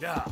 Yeah.